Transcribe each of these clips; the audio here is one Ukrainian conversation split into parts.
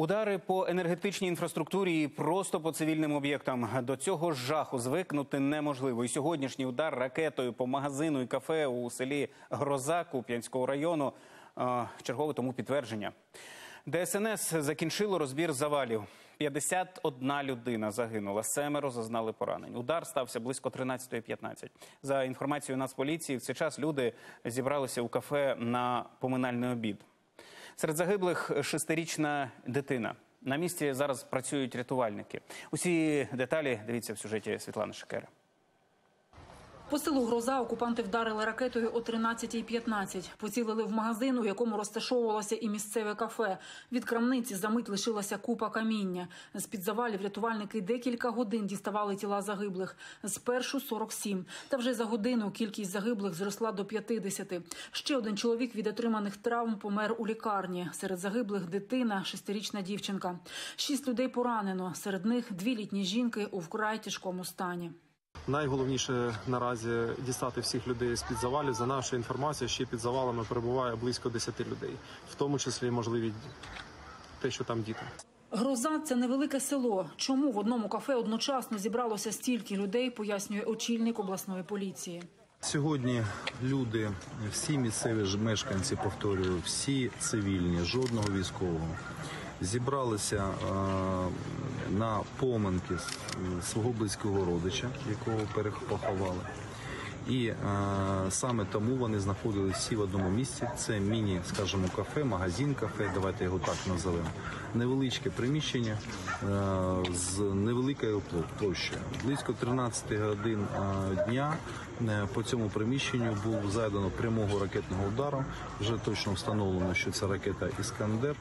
Удари по енергетичній інфраструктурі і просто по цивільним об'єктам. До цього жаху звикнути неможливо. І сьогоднішній удар ракетою по магазину і кафе у селі Гроза Куп'янського району чергове тому підтвердження. ДСНС закінчило розбір завалів. 51 людина загинула, семеро зазнали поранень. Удар стався близько 13.15. За інформацією Нацполіції, в цей час люди зібралися у кафе на поминальний обід. Серед загиблих шестирічна дитина. На місці зараз працюють рятувальники. Усі деталі дивіться в сюжеті Світлани Шикери. По селу Гроза окупанти вдарили ракетою о 13.15. Поцілили в магазин, у якому розташовувалося і місцеве кафе. Від крамниці за мить лишилася купа каміння. З під завалів рятувальники декілька годин діставали тіла загиблих. Спершу 47. Та вже за годину кількість загиблих зросла до 50. Ще один чоловік від отриманих травм помер у лікарні. Серед загиблих дитина, шестирічна дівчинка. Шість людей поранено. Серед них дві літні жінки у вкрай тяжкому стані. Найголовніше наразі дістати всіх людей з під завалів. За нашою інформацією, ще під завалами перебуває близько 10 людей, в тому числі можливі те, що там діти. Гроза це невелике село. Чому в одному кафе одночасно зібралося стільки людей, пояснює очільник обласної поліції. Сьогодні люди, всі місцеві ж мешканці, повторюю, всі цивільні, жодного військового, зібралися е, на поминки свого близького родича, якого перепоховали. І е, саме тому вони знаходились всі в одному місці. Це міні, скажімо, кафе, магазин кафе, давайте його так назовемо. Невеличке приміщення е, з невеликою площею. Близько 13 годин е, дня е, по цьому приміщенню був зайдено прямого ракетного удару. Вже точно встановлено, що це ракета Іскандер.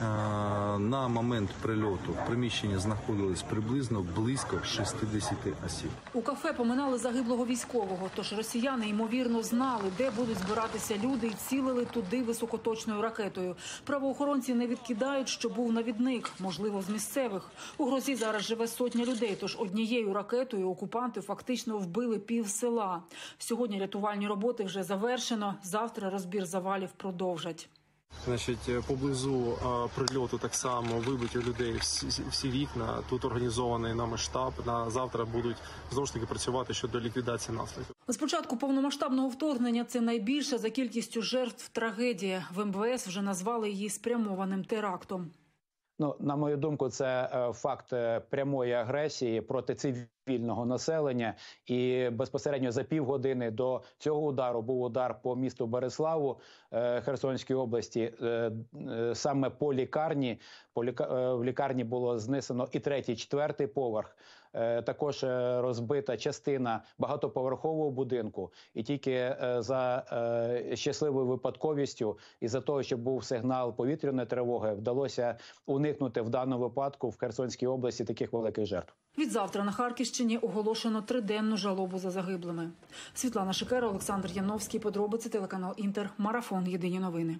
На момент прильоту в приміщенні знаходилось приблизно близько 60 осіб. У кафе поминали загиблого військового. Тож росіяни ймовірно знали, де будуть збиратися люди, і цілили туди високоточною ракетою. Правоохоронці не відкидають, що був навідник, можливо, з місцевих. У грозі зараз живе сотня людей. Тож однією ракетою окупанти фактично вбили пів села. Сьогодні рятувальні роботи вже завершено. Завтра розбір завалів продовжать. Значить, е, поблизу е, прильоту так само вибиті людей всі, всі вікна. Тут організований нами штаб. На завтра будуть знову ж таки працювати щодо ліквідації наслідків. З початку повномасштабного вторгнення це найбільша за кількістю жертв трагедія. В МВС вже назвали її спрямованим терактом. Ну, на мою думку, це е, факт е, прямої агресії проти цивільного населення. І безпосередньо за півгодини до цього удару був удар по місту Береславу е, Херсонської області. Саме по лікарні по ліка... в лікарні було знесено і третій, четвертий поверх. Також розбита частина багатоповерхового будинку, і тільки за щасливою випадковістю і за того, що був сигнал повітряної тривоги, вдалося уникнути в даному випадку в Херсонській області таких великих жертв. Відзавтра на Харківщині оголошено триденну жалобу за загиблими. Світлана Шикера, Олександр Яновський. Подробиці телеканал Інтер. Марафон. Єдині новини.